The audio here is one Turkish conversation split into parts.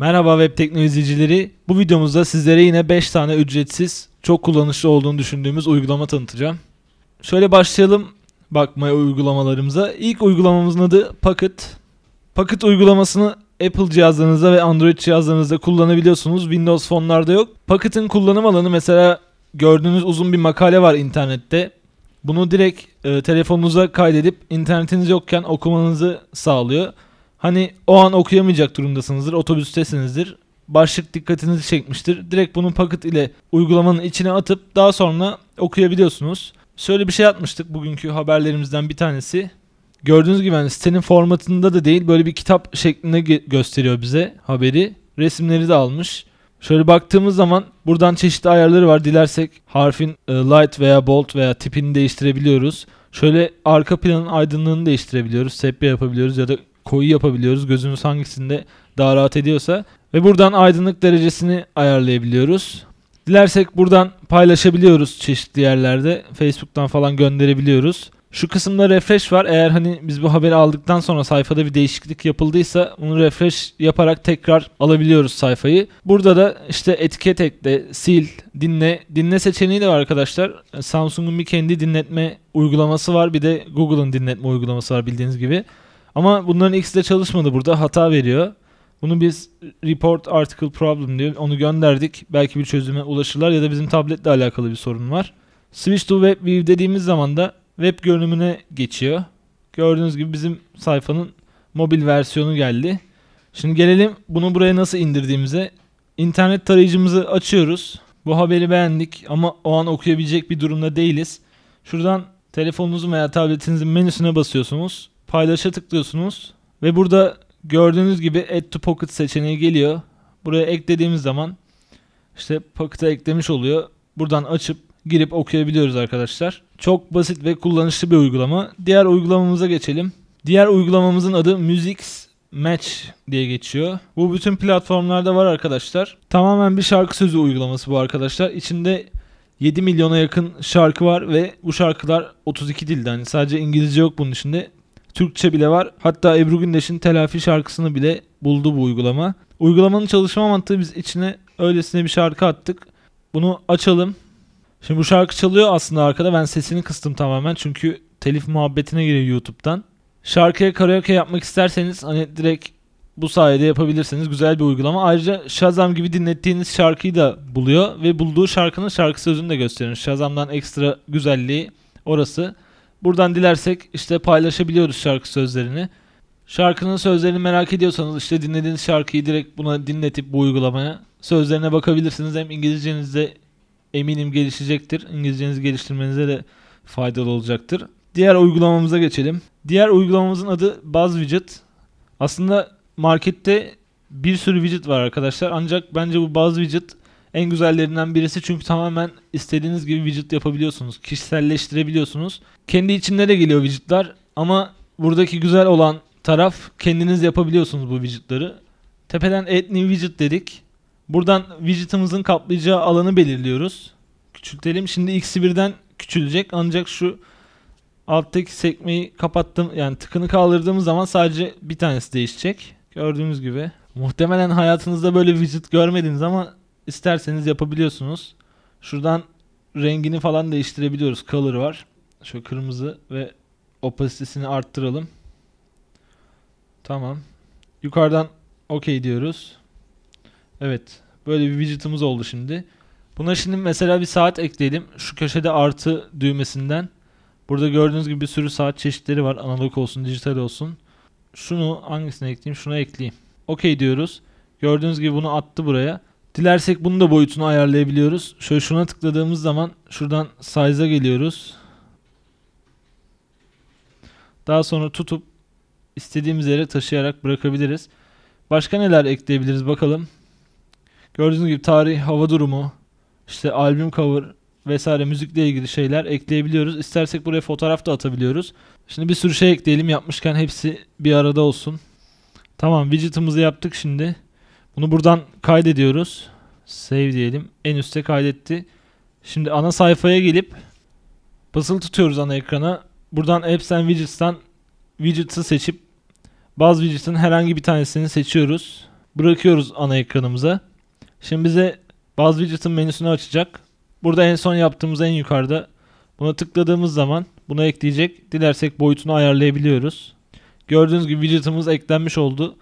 Merhaba web teknolojicileri. Bu videomuzda sizlere yine 5 tane ücretsiz, çok kullanışlı olduğunu düşündüğümüz uygulama tanıtacağım. Şöyle başlayalım bakmaya uygulamalarımıza. İlk uygulamamızın adı Pocket. Pocket uygulamasını Apple cihazlarınızda ve Android cihazlarınızda kullanabiliyorsunuz. Windows fonlarda yok. Pocket'ın kullanım alanı mesela gördüğünüz uzun bir makale var internette. Bunu direkt e, telefonunuza kaydedip internetiniz yokken okumanızı sağlıyor. Hani o an okuyamayacak durumdasınızdır, otobüstesinizdir. Başlık dikkatinizi çekmiştir. Direkt bunu Pocket ile uygulamanın içine atıp daha sonra okuyabiliyorsunuz. Şöyle bir şey atmıştık bugünkü haberlerimizden bir tanesi. Gördüğünüz gibi hani sitenin formatında da değil böyle bir kitap şeklinde gösteriyor bize haberi. Resimleri de almış. Şöyle baktığımız zaman buradan çeşitli ayarları var. Dilersek harfin e, light veya bold veya tipini değiştirebiliyoruz. Şöyle arka planın aydınlığını değiştirebiliyoruz. Sepya yapabiliyoruz ya da koyu yapabiliyoruz. Gözünüz hangisinde daha rahat ediyorsa. Ve buradan aydınlık derecesini ayarlayabiliyoruz. Dilersek buradan paylaşabiliyoruz çeşitli yerlerde. Facebook'tan falan gönderebiliyoruz. Şu kısımda refresh var. Eğer hani biz bu haberi aldıktan sonra sayfada bir değişiklik yapıldıysa onu refresh yaparak tekrar alabiliyoruz sayfayı. Burada da işte etiket ekle, sil, dinle. Dinle seçeneği de var arkadaşlar. Samsung'un bir kendi dinletme uygulaması var. Bir de Google'ın dinletme uygulaması var bildiğiniz gibi. Ama bunların ikisi de çalışmadı burada. Hata veriyor. Bunu biz report article problem diyor. Onu gönderdik. Belki bir çözüme ulaşırlar ya da bizim tabletle alakalı bir sorun var. Switch to Web View dediğimiz zaman da web görünümüne geçiyor. Gördüğünüz gibi bizim sayfanın mobil versiyonu geldi. Şimdi gelelim bunu buraya nasıl indirdiğimize. İnternet tarayıcımızı açıyoruz. Bu haberi beğendik ama o an okuyabilecek bir durumda değiliz. Şuradan telefonunuzun veya tabletinizin menüsüne basıyorsunuz. Paylaşa tıklıyorsunuz ve burada gördüğünüz gibi Add to Pocket seçeneği geliyor. Buraya eklediğimiz zaman işte Pocket'a eklemiş oluyor. Buradan açıp girip okuyabiliyoruz arkadaşlar. Çok basit ve kullanışlı bir uygulama. Diğer uygulamamıza geçelim. Diğer uygulamamızın adı Musics Match diye geçiyor. Bu bütün platformlarda var arkadaşlar. Tamamen bir şarkı sözü uygulaması bu arkadaşlar. İçinde 7 milyona yakın şarkı var ve bu şarkılar 32 dilde. Hani sadece İngilizce yok bunun içinde. Türkçe bile var. Hatta Ebru Gündeş'in telafi şarkısını bile buldu bu uygulama. Uygulamanın çalışma mantığı biz içine öylesine bir şarkı attık. Bunu açalım. Şimdi bu şarkı çalıyor aslında arkada. Ben sesini kıstım tamamen çünkü telif muhabbetine giriyor YouTube'dan. Şarkıya karaoke yapmak isterseniz hani direkt bu sayede yapabilirsiniz. Güzel bir uygulama. Ayrıca Shazam gibi dinlettiğiniz şarkıyı da buluyor ve bulduğu şarkının şarkı sözünü de gösteriyor. Shazam'dan ekstra güzelliği orası. Buradan dilersek işte paylaşabiliyoruz şarkı sözlerini. Şarkının sözlerini merak ediyorsanız işte dinlediğiniz şarkıyı direkt buna dinletip bu uygulamaya sözlerine bakabilirsiniz. Hem İngilizcenizde eminim gelişecektir. İngilizcenizi geliştirmenize de faydalı olacaktır. Diğer uygulamamıza geçelim. Diğer uygulamamızın adı Buzz Widget. Aslında markette bir sürü widget var arkadaşlar. Ancak bence bu Buzz Widget en güzellerinden birisi çünkü tamamen istediğiniz gibi widget yapabiliyorsunuz. Kişiselleştirebiliyorsunuz. Kendi içinde de geliyor widgetler ama buradaki güzel olan taraf kendiniz yapabiliyorsunuz bu widgetları. Tepeden add new widget dedik. Buradan widget'ımızın kaplayacağı alanı belirliyoruz. Küçültelim. Şimdi x'i birden küçülecek ancak şu alttaki sekmeyi kapattım yani tıkını kaldırdığımız zaman sadece bir tanesi değişecek. Gördüğünüz gibi. Muhtemelen hayatınızda böyle widget görmediniz ama isterseniz yapabiliyorsunuz. Şuradan rengini falan değiştirebiliyoruz. Color var. Şu kırmızı ve opasitesini arttıralım. Tamam. Yukarıdan OK diyoruz. Evet. Böyle bir widget'ımız oldu şimdi. Buna şimdi mesela bir saat ekleyelim. Şu köşede artı düğmesinden. Burada gördüğünüz gibi bir sürü saat çeşitleri var. Analog olsun, dijital olsun. Şunu hangisine ekleyeyim? Şuna ekleyeyim. OK diyoruz. Gördüğünüz gibi bunu attı buraya. Dilersek bunun da boyutunu ayarlayabiliyoruz. Şöyle şuna tıkladığımız zaman şuradan size'a geliyoruz. Daha sonra tutup istediğimiz yere taşıyarak bırakabiliriz. Başka neler ekleyebiliriz bakalım. Gördüğünüz gibi tarih, hava durumu, işte albüm cover vesaire müzikle ilgili şeyler ekleyebiliyoruz. İstersek buraya fotoğraf da atabiliyoruz. Şimdi bir sürü şey ekleyelim yapmışken hepsi bir arada olsun. Tamam widget'ımızı yaptık şimdi. Bunu buradan kaydediyoruz. Save diyelim. En üstte kaydetti. Şimdi ana sayfaya gelip basılı tutuyoruz ana ekrana. Buradan Apps and Widgets'tan widget'ı seçip bazı widget'ın herhangi bir tanesini seçiyoruz. bırakıyoruz ana ekranımıza. Şimdi bize Buzz Widget'ın menüsünü açacak. Burada en son yaptığımız en yukarıda buna tıkladığımız zaman buna ekleyecek. Dilersek boyutunu ayarlayabiliyoruz. Gördüğünüz gibi widget'ımız eklenmiş oldu.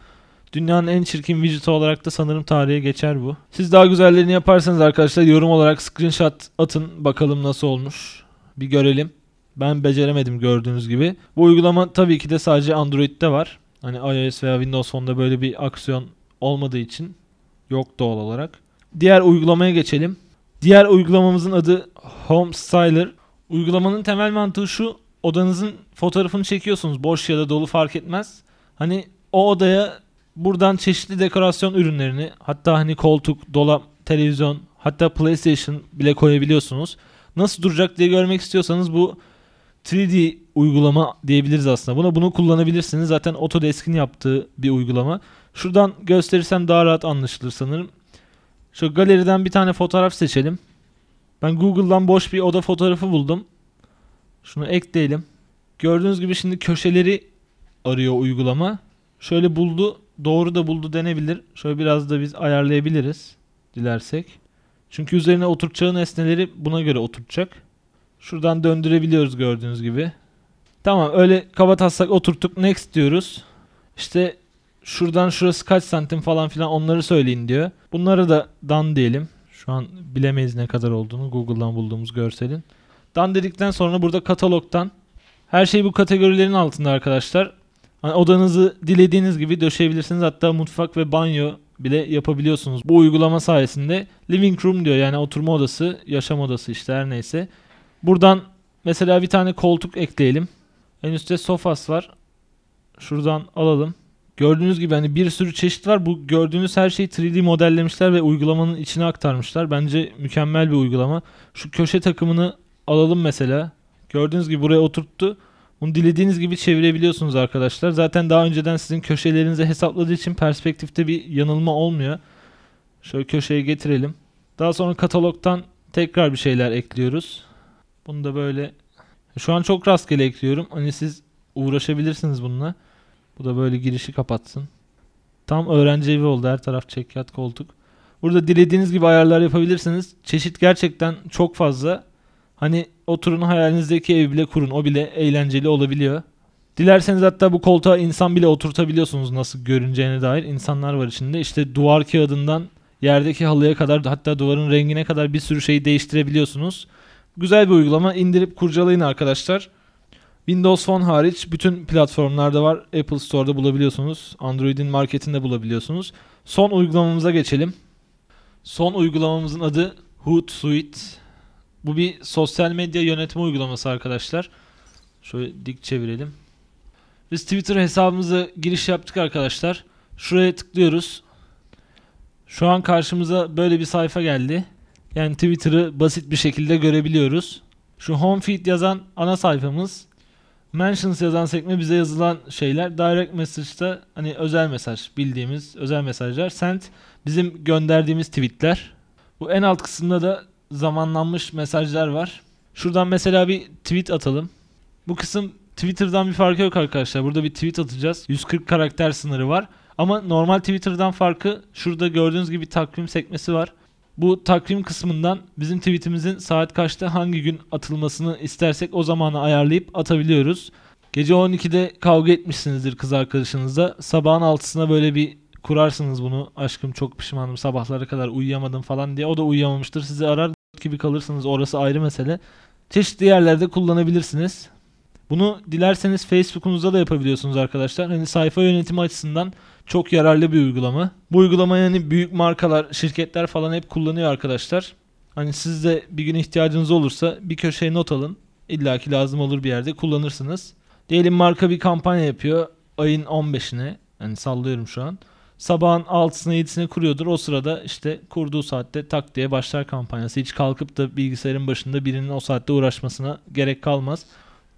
Dünyanın en çirkin widget'ı olarak da sanırım tarihe geçer bu. Siz daha güzellerini yaparsanız arkadaşlar yorum olarak screenshot atın bakalım nasıl olmuş. Bir görelim. Ben beceremedim gördüğünüz gibi. Bu uygulama tabii ki de sadece Android'de var. Hani iOS veya Windows Phone'da böyle bir aksiyon olmadığı için yok doğal olarak. Diğer uygulamaya geçelim. Diğer uygulamamızın adı Home Styler. Uygulamanın temel mantığı şu. Odanızın fotoğrafını çekiyorsunuz. Boş ya da dolu fark etmez. Hani o odaya buradan çeşitli dekorasyon ürünlerini hatta hani koltuk, dolap, televizyon hatta PlayStation bile koyabiliyorsunuz. Nasıl duracak diye görmek istiyorsanız bu 3D uygulama diyebiliriz aslında. Buna bunu kullanabilirsiniz. Zaten Autodesk'in yaptığı bir uygulama. Şuradan gösterirsem daha rahat anlaşılır sanırım. Şu galeriden bir tane fotoğraf seçelim. Ben Google'dan boş bir oda fotoğrafı buldum. Şunu ekleyelim. Gördüğünüz gibi şimdi köşeleri arıyor uygulama. Şöyle buldu, doğru da buldu denebilir. Şöyle biraz da biz ayarlayabiliriz dilersek. Çünkü üzerine oturtacağı nesneleri buna göre oturtacak. Şuradan döndürebiliyoruz gördüğünüz gibi. Tamam öyle kaba taslak oturttuk. Next diyoruz. İşte şuradan şurası kaç santim falan filan onları söyleyin diyor. Bunları da dan diyelim. Şu an bilemeyiz ne kadar olduğunu Google'dan bulduğumuz görselin. Dan dedikten sonra burada katalogdan her şey bu kategorilerin altında arkadaşlar. Hani odanızı dilediğiniz gibi döşeyebilirsiniz. Hatta mutfak ve banyo bile yapabiliyorsunuz. Bu uygulama sayesinde living room diyor yani oturma odası, yaşam odası işte her neyse. Buradan mesela bir tane koltuk ekleyelim. En üstte sofas var. Şuradan alalım. Gördüğünüz gibi hani bir sürü çeşit var. Bu gördüğünüz her şeyi 3D modellemişler ve uygulamanın içine aktarmışlar. Bence mükemmel bir uygulama. Şu köşe takımını alalım mesela. Gördüğünüz gibi buraya oturttu. Bunu dilediğiniz gibi çevirebiliyorsunuz arkadaşlar. Zaten daha önceden sizin köşelerinizi hesapladığı için perspektifte bir yanılma olmuyor. Şöyle köşeye getirelim. Daha sonra katalogdan tekrar bir şeyler ekliyoruz. Bunu da böyle şu an çok rastgele ekliyorum. Hani siz uğraşabilirsiniz bununla. Bu da böyle girişi kapatsın. Tam öğrenci evi oldu. Her taraf çekyat koltuk. Burada dilediğiniz gibi ayarlar yapabilirsiniz. Çeşit gerçekten çok fazla. Hani oturun hayalinizdeki ev bile kurun. O bile eğlenceli olabiliyor. Dilerseniz hatta bu koltuğa insan bile oturtabiliyorsunuz nasıl görüneceğine dair. insanlar var içinde. İşte duvar kağıdından yerdeki halıya kadar hatta duvarın rengine kadar bir sürü şeyi değiştirebiliyorsunuz. Güzel bir uygulama. İndirip kurcalayın arkadaşlar. Windows Phone hariç bütün platformlarda var. Apple Store'da bulabiliyorsunuz. Android'in marketinde bulabiliyorsunuz. Son uygulamamıza geçelim. Son uygulamamızın adı Hootsuite. Bu bir sosyal medya yönetme uygulaması arkadaşlar. Şöyle dik çevirelim. Biz Twitter hesabımıza giriş yaptık arkadaşlar. Şuraya tıklıyoruz. Şu an karşımıza böyle bir sayfa geldi. Yani Twitter'ı basit bir şekilde görebiliyoruz. Şu home feed yazan ana sayfamız. Mentions yazan sekme bize yazılan şeyler. Direct message'da hani özel mesaj bildiğimiz özel mesajlar. Send bizim gönderdiğimiz tweetler. Bu en alt kısımda da zamanlanmış mesajlar var. Şuradan mesela bir tweet atalım. Bu kısım Twitter'dan bir farkı yok arkadaşlar. Burada bir tweet atacağız. 140 karakter sınırı var. Ama normal Twitter'dan farkı şurada gördüğünüz gibi takvim sekmesi var. Bu takvim kısmından bizim tweetimizin saat kaçta hangi gün atılmasını istersek o zamanı ayarlayıp atabiliyoruz. Gece 12'de kavga etmişsinizdir kız arkadaşınızla. Sabahın 6'sına böyle bir kurarsınız bunu. Aşkım çok pişmanım sabahlara kadar uyuyamadım falan diye. O da uyuyamamıştır. Sizi arar gibi kalırsınız. Orası ayrı mesele. Çeşitli yerlerde kullanabilirsiniz. Bunu dilerseniz Facebook'unuzda da yapabiliyorsunuz arkadaşlar. Hani sayfa yönetimi açısından çok yararlı bir uygulama. Bu uygulamayı hani büyük markalar, şirketler falan hep kullanıyor arkadaşlar. Hani siz de bir gün ihtiyacınız olursa bir köşeye not alın. İlla ki lazım olur bir yerde kullanırsınız. Diyelim marka bir kampanya yapıyor ayın 15'ine. Yani sallıyorum şu an. Sabahın 6'sına 7'sine kuruyordur. O sırada işte kurduğu saatte tak diye başlar kampanyası. Hiç kalkıp da bilgisayarın başında birinin o saatte uğraşmasına gerek kalmaz.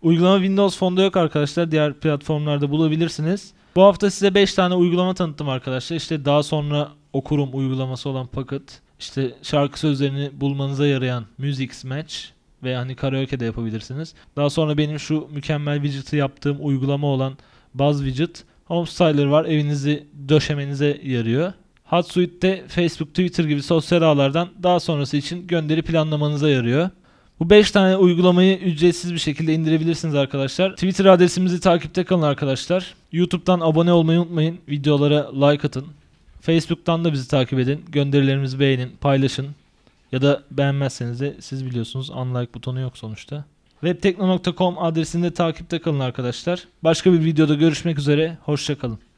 Uygulama Windows Phone'da yok arkadaşlar. Diğer platformlarda bulabilirsiniz. Bu hafta size 5 tane uygulama tanıttım arkadaşlar. İşte daha sonra okurum uygulaması olan Pocket. İşte şarkı sözlerini bulmanıza yarayan Music Match ve hani karaoke de yapabilirsiniz. Daha sonra benim şu mükemmel widget'ı yaptığım uygulama olan Buzz Widget. Home Styler var. Evinizi döşemenize yarıyor. HotSuite'de Facebook, Twitter gibi sosyal ağlardan daha sonrası için gönderi planlamanıza yarıyor. Bu 5 tane uygulamayı ücretsiz bir şekilde indirebilirsiniz arkadaşlar. Twitter adresimizi takipte kalın arkadaşlar. YouTube'dan abone olmayı unutmayın. Videolara like atın. Facebook'tan da bizi takip edin. Gönderilerimizi beğenin, paylaşın. Ya da beğenmezseniz de siz biliyorsunuz unlike butonu yok sonuçta. Webtekno.com adresinde takipte kalın arkadaşlar. Başka bir videoda görüşmek üzere. Hoşçakalın.